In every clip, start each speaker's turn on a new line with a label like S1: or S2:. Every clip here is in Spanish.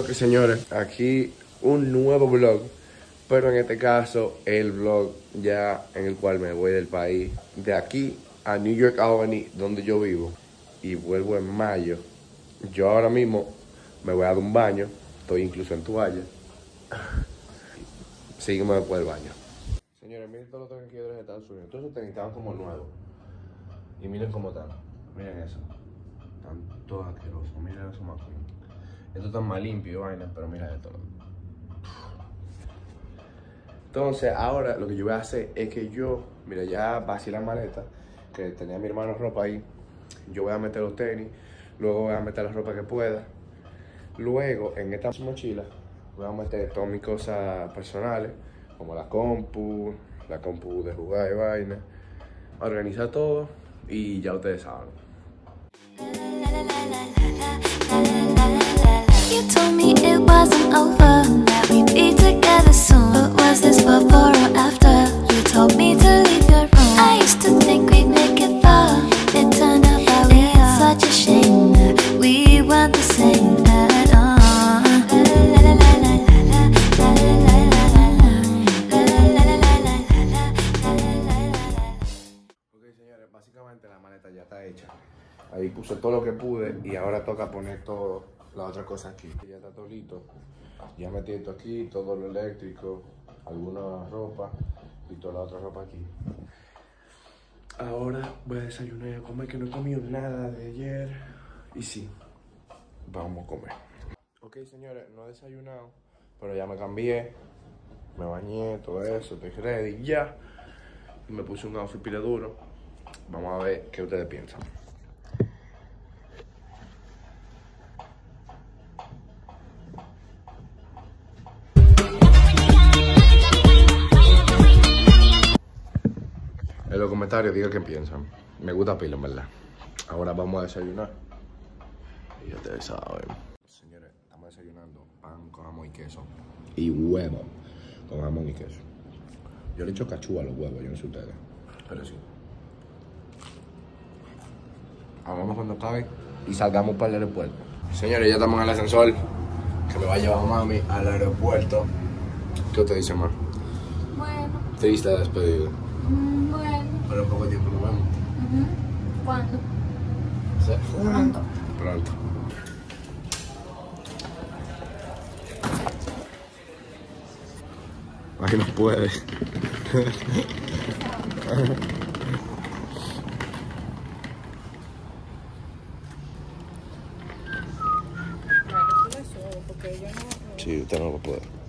S1: Ok, señores, aquí un nuevo vlog, pero en este caso el vlog ya en el cual me voy del país, de aquí a New York Albany, donde yo vivo, y vuelvo en mayo. Yo ahora mismo me voy a dar un baño, estoy incluso en toalla. Sígueme después del baño. Señores, miren todos los tenis que de Estados Unidos. Todos esos tenis estaban como nuevos. Y miren cómo están. Miren eso. Están todos asquerosos. Miren eso más Esto está más limpio vaina, pero mira esto. Entonces, ahora lo que yo voy a hacer es que yo, mira, ya vacié la maleta, que tenía mi hermano ropa ahí. Yo voy a meter los tenis, luego voy a meter la ropa que pueda. Luego, en esta mochila, voy a meter todas mis cosas personales, como la compu, la compu de jugar y vaina. Organizar todo y ya ustedes saben. Básicamente la maleta ya está hecha. Ahí puse todo lo que pude y ahora toca poner todo la otra cosa aquí. Ya está todo listo. Ya metí esto aquí, todo lo eléctrico, alguna ropa y toda la otra ropa aquí. Ahora voy a desayunar y a comer que no he comido nada de ayer. Y sí, vamos a comer. Ok, señores, no he desayunado, pero ya me cambié, me bañé, todo eso, estoy ready ya. Y me puse un outfit pile duro. Vamos a ver qué ustedes piensan. En los comentarios digan qué piensan. Me gusta pila, en verdad. Ahora vamos a desayunar. Y ya ustedes saben. Señores, estamos desayunando pan con jamón y queso. Y huevo con jamón y queso. Yo le echo cachú a los huevos, yo no sé ustedes. Pero sí. Hablamos cuando acabe y salgamos para el aeropuerto. Señores, ya estamos en el ascensor que me va a llevar mami al aeropuerto. ¿Qué usted dice, más?
S2: Bueno,
S1: Triste despedida.
S2: mm.
S1: Pero en poco tiempo nos vemos.
S2: ¿Cuándo?
S1: ¿Sí?
S2: Pronto.
S1: Pronto. Ay, no puede. Sí, usted no lo puede.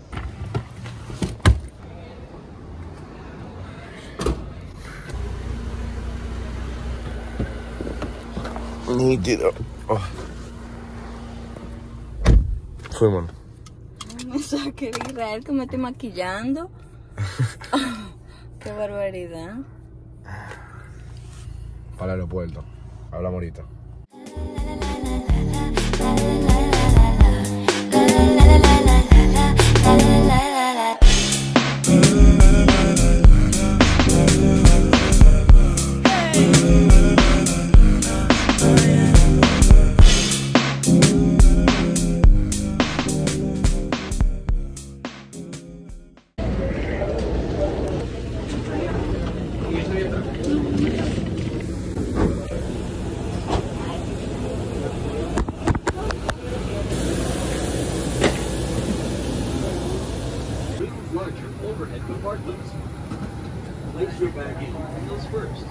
S1: Nítido. Oh. Fuimos.
S2: Me saque de Israel que me estoy maquillando. Qué barbaridad.
S1: Para el aeropuerto. Hablamos ahorita.
S3: go back in. Heels first.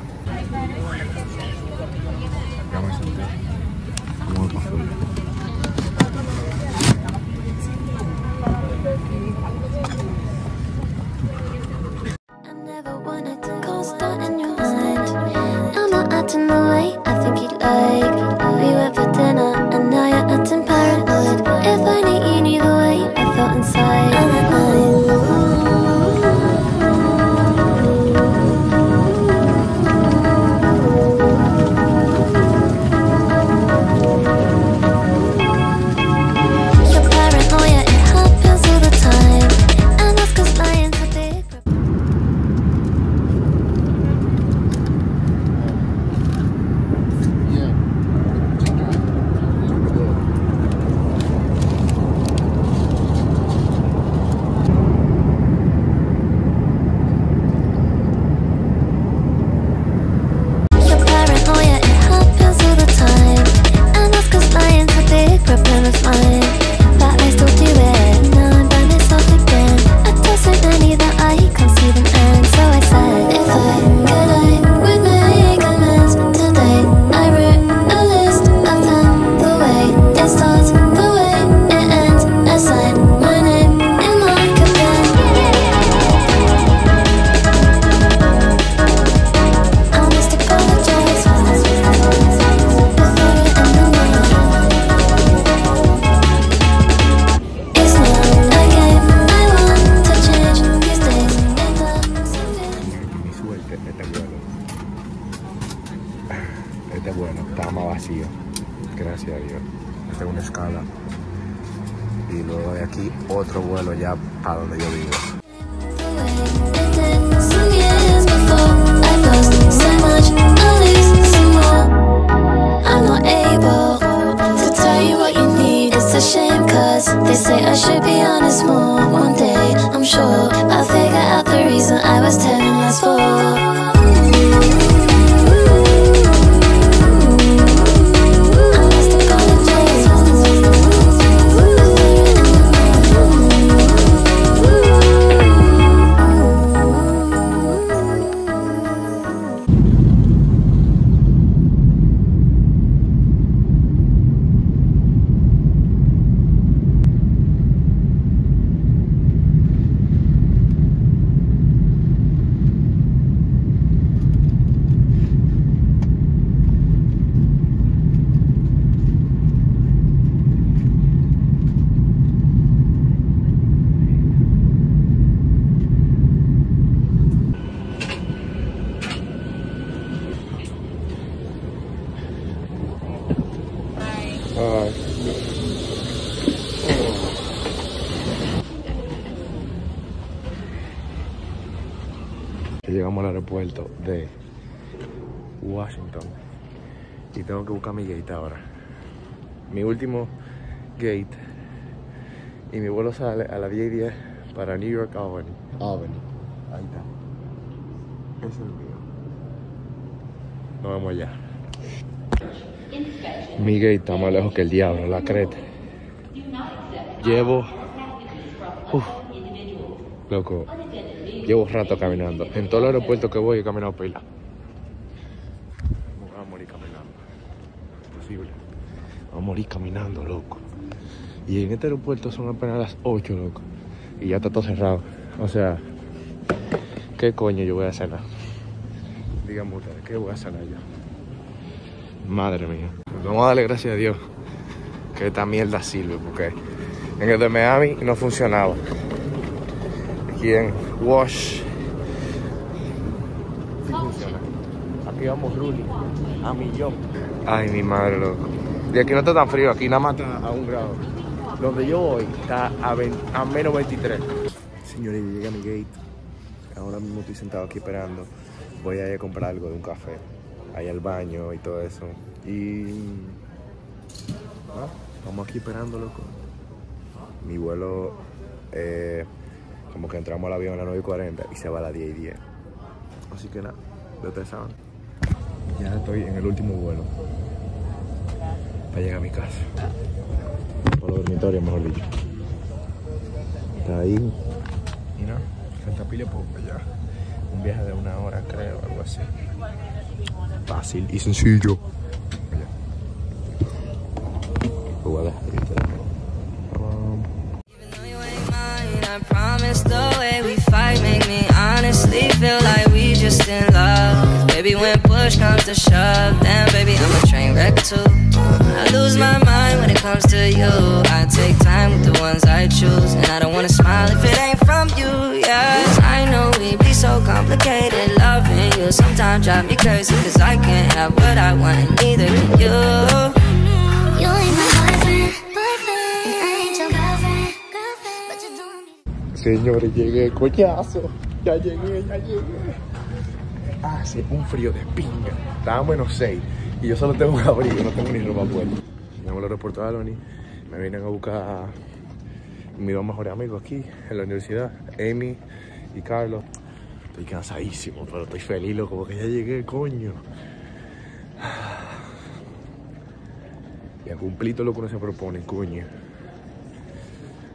S4: Granada. Y luego de aquí otro vuelo ya
S1: para donde yo vivo.
S4: They say I should be honest more One day, I'm sure I'll figure out the reason I was telling lies for
S1: aeropuerto de Washington y tengo que buscar mi gate ahora. Mi último gate y mi vuelo sale a las 10 y 10 para New York Albany. Albany. Ahí está. Es el mío. Nos vemos allá. Mi gate está más lejos que el diablo, la creta. Llevo. Uf, loco. Llevo rato caminando. En todo el aeropuerto que voy he caminado pila. Me voy a morir caminando. Imposible. Voy a morir caminando, loco. Y en este aeropuerto son apenas las 8, loco. Y ya está todo cerrado. O sea, ¿qué coño yo voy a cenar? Díganme ustedes, ¿qué voy a cenar yo? Madre mía. Vamos a darle gracias a Dios que esta mierda sirve porque en el de Miami no funcionaba. Aquí en Wash sí funciona. Aquí vamos Ruli a millón. Ay, mi madre, loco. Y aquí no está tan frío, aquí nada más está a un grado. Donde yo voy está a, 20 a menos 23. Señores, yo llegué a mi gate. Ahora mismo estoy sentado aquí esperando. Voy a ir a comprar algo de un café. Ahí al baño y todo eso. Y. ah, Estamos aquí esperando, loco. Mi vuelo. eh, como que entramos al avión a las 9 y 40 y se va a las 10 y 10. Así que nada, ya ustedes saben. Ya estoy en el último vuelo. Para llegar a mi casa. O los dormitorios, mejor dicho. Está ahí. Y nada, falta pile poco ya. Un viaje de una hora, creo, algo así. Fácil y sencillo.
S5: To shove, then baby, I'm a train wreck too. I lose my mind when it comes to you. I take time with the ones I choose, and I don't wanna smile if it ain't from you. Yes, I know we be so complicated. Loving you sometimes drive me crazy, cause I can't have what I want, and neither can you.
S4: You ain't my boyfriend, boyfriend. I ain't your girlfriend, girlfriend. But you don't
S1: Señores, llegué, coñazo. Ya llegué, ya llegué. Hace un frío de pinga. Estaba a menos 6 y yo solo tengo un abrigo, no tengo ni ropa puesta. Llegamos al aeropuerto de Albany. Me vienen a buscar a mis dos mejores amigos aquí en la universidad, Amy y Carlos. Estoy cansadísimo, pero estoy feliz, loco, porque ya llegué, coño. Y a cumplir todo lo que uno se propone, coño.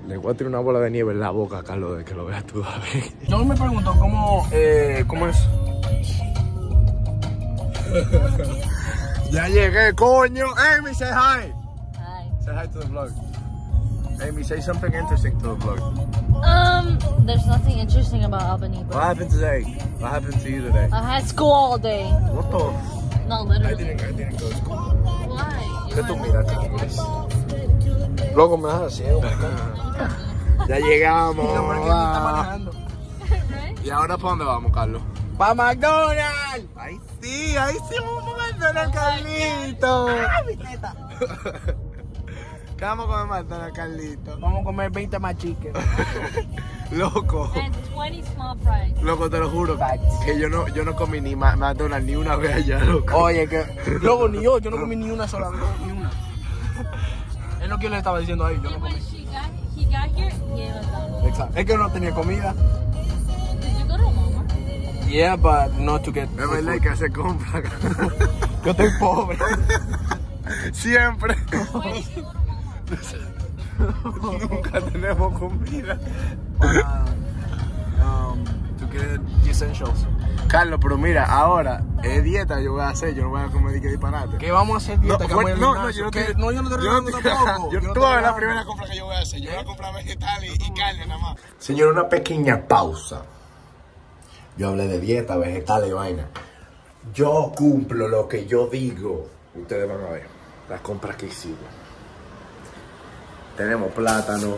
S1: Le voy a tirar una bola de nieve en la boca Carlos de que lo veas tú, ver.
S6: Yo me pregunto cómo, eh, cómo es.
S1: Ya llegué, coño. Amy, say hi.
S2: Hi.
S1: Say hi to the vlog. Amy, say something interesting to the vlog.
S2: Um, there's nothing interesting about Albany,
S1: What happened today? What happened to you today?
S2: I had school all day.
S1: What the?
S2: No,
S1: I didn't, I didn't go to school.
S2: Why?
S1: ¿Qué tú miras en inglés?
S6: Loco, me das ciego.
S1: Ya llegamos.
S6: Lo bueno es que tú estás manejando.
S1: ¿Y ahora para dónde vamos, Carlos?
S6: ¡Pa McDonald's!
S1: Ahí sí, ahí sí vamos a McDonald's, Carlito.
S6: ¡Ah, mi teta!
S1: ¿Qué vamos a comer McDonald's, Carlito?
S6: Vamos a comer 20 más chicken.
S1: Loco.
S7: And 20 small fries.
S1: Loco, te lo juro. Que yo no, yo no comí ni McDonald's ni una vez allá, loco.
S6: Oye, que. Luego ni yo, yo no comí ni una sola vez, ni una. Es lo que yo le estaba diciendo ahí, yo no comí.
S7: got, he got here.
S6: Exacto. Es que no tenía comida. Yeah, but not to get.
S1: Es verdad que hace compra.
S6: Yo estoy pobre.
S1: Siempre. Nunca tenemos comida.
S6: um, to get essentials.
S1: Carlos, pero mira, ahora es dieta yo voy a hacer, yo no voy a comer ni que disparate.
S6: ¿Qué vamos a hacer dieta?
S1: No,
S6: que
S1: no, no, yo no estoy-
S6: No, yo no te
S1: yo
S6: regalo
S1: estoy-
S6: tampoco.
S1: yo-
S6: Yo no
S1: Tú
S6: te
S1: vas la primera compra que yo voy a hacer. Yo voy a comprar vegetales y, y carne nada más. Señor, una pequeña pausa. Yo hablé de dieta, vegetales y vaina. Yo cumplo lo que yo digo. Ustedes van a ver las compras que hicimos. Tenemos plátano,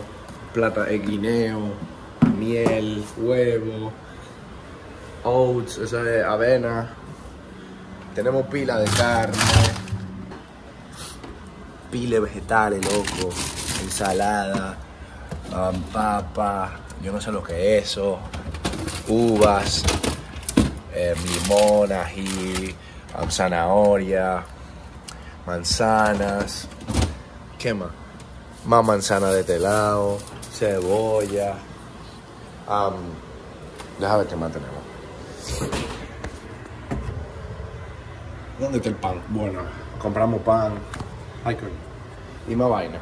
S1: plata, eh, guineo, miel, huevo, oats, eso es avena. Tenemos pila de carne, pila de vegetales, loco, ensalada, um, papa, yo no sé lo que es eso, uvas, eh, limón, ají, um, zanahoria, manzanas, ¿qué más? Más manzana de este lado, cebolla, um, déjame ver qué más tenemos. ¿Dónde está el pan? Bueno, compramos pan. Ay, coño. Y más vaina.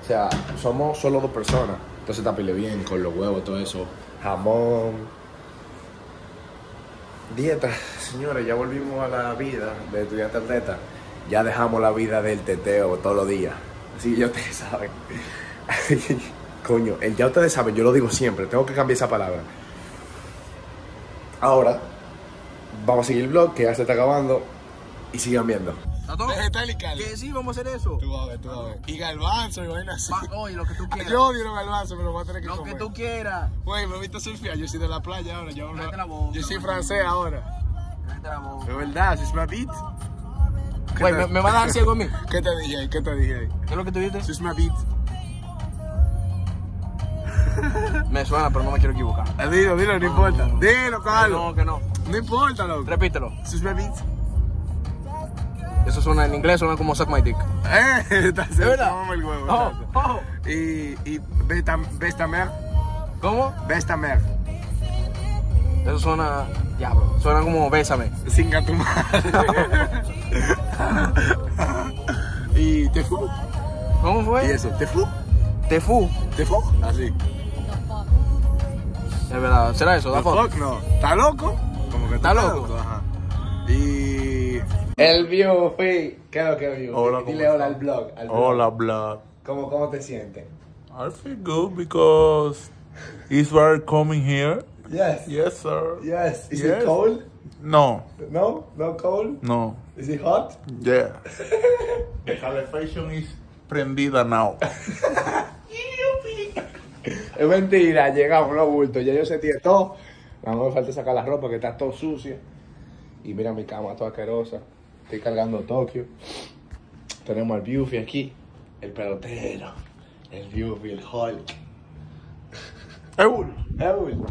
S1: O sea, somos solo dos personas. Entonces tapile bien con los huevos, todo eso. Jamón. Dieta. Señores, ya volvimos a la vida de estudiante atleta. Ya dejamos la vida del teteo todos los días. Así que ya ustedes saben. Coño, el ya ustedes saben, yo lo digo siempre. Tengo que cambiar esa palabra. Ahora, vamos a seguir el vlog que ya se está acabando. Y sigan viendo.
S6: ¿Está todo?
S1: Vegetal y carne.
S6: Que sí, vamos a hacer eso.
S1: Tú vas a ver, tú vas a ver. Y galvanzo y vaina así.
S6: Oye, lo que tú quieras.
S1: Yo odio los galvanzos, pero voy a tener que
S6: Lo que
S1: comer.
S6: tú quieras.
S1: Güey, me he visto surfear. Yo soy de la playa ahora. Yo, hablo-
S6: Cállate la boca,
S1: yo soy francés ahora.
S6: Cállate la boca.
S1: Es verdad, si es ma beat. ¿Qué
S6: Güey, ¿me, me va a dar ciego a mí?
S1: ¿Qué te dije ahí? ¿Qué te dije ahí?
S6: ¿Qué es lo que tú dices?
S1: Si es ma beat.
S6: Me suena, pero no me quiero equivocar.
S1: Ah, Dilo, dilo, no importa. Dilo, Carlos.
S6: No, que no.
S1: No importa, loco.
S6: Repítelo.
S1: Si es ma beat.
S6: Eso suena en inglés, suena como suck my dick.
S1: Eh, está
S6: ¿De verdad?
S1: El huevo.
S6: Oh, oh.
S1: Y, y besta, bestamer.
S6: ¿Cómo?
S1: Bestamer.
S6: Eso suena. Diablo. Suena como bésame.
S1: Singa tu y te fu.
S6: ¿Cómo
S1: Y
S6: fue?
S1: eso, te fu.
S6: Te fu.
S1: Te fu. Así.
S6: Es verdad. ¿Será eso? Da fuck
S1: no. ¿Está loco? Como que
S6: ¿Está loco?
S1: Ajá. Y.
S8: El view, Fi. ¿Qué es lo que view?
S9: Hola, ¿cómo
S8: Dile hola al blog. al blog.
S9: Hola, Blood.
S8: ¿Cómo, ¿Cómo te sientes?
S9: I feel good because Israel coming here.
S8: Yes.
S9: Yes, sir.
S8: Yes. Is
S9: Yes.
S8: it cold?
S9: No,
S8: No? No cold?
S9: no.
S8: Is it hot?
S9: Yeah. The calefacción is prendida now.
S8: Es mentira, llegamos los bultos, ya yo sentí todo. Nada más me falta sacar la ropa que está todo sucia. Y mira mi cama toda asquerosa. Estoy cargando Tokio. Tenemos al Buffy aquí, el pelotero, el Buffy, el Hulk.
S9: Eul.
S8: Eul.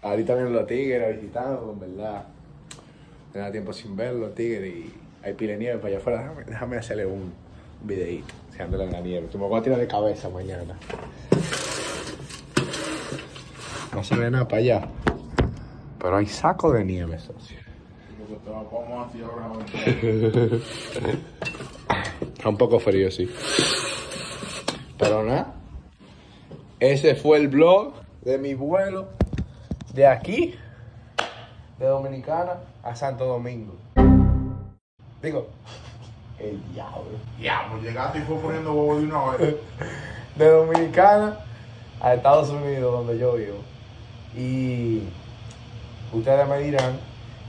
S8: Ahorita vienen los tigres visitando, en verdad. Tenía tiempo sin ver los tigres y hay pila de nieve para allá afuera. Déjame, déjame hacerle un videíto, echándole en la nieve. Que me voy a tirar de cabeza mañana. No se ve nada para allá. Pero hay saco de nieve, socio. Está un poco frío, sí. Pero nada. Ese fue el blog de mi vuelo de aquí, de Dominicana, a Santo Domingo. Digo, el diablo.
S9: Diablo, llegaste y fue poniendo huevo de una vez.
S8: De Dominicana a Estados Unidos, donde yo vivo. Y ustedes me dirán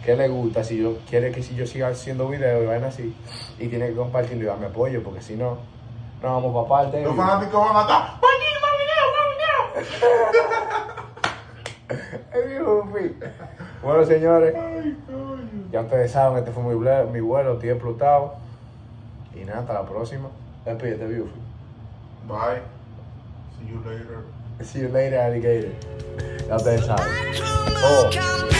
S8: qué les gusta, si yo quiere que si yo siga haciendo videos y vayan así, y tiene que compartirlo y darme apoyo, porque si no, no vamos para parte.
S9: Los fanáticos van a
S8: Buffy. Bueno, señores, ya ustedes saben, este fue mi, ble- mi vuelo, estoy explotado. Y nada, hasta la próxima. Despídete, Buffy.
S9: Bye. See you later.
S1: See you later, alligator. Ya ustedes saben. Oh.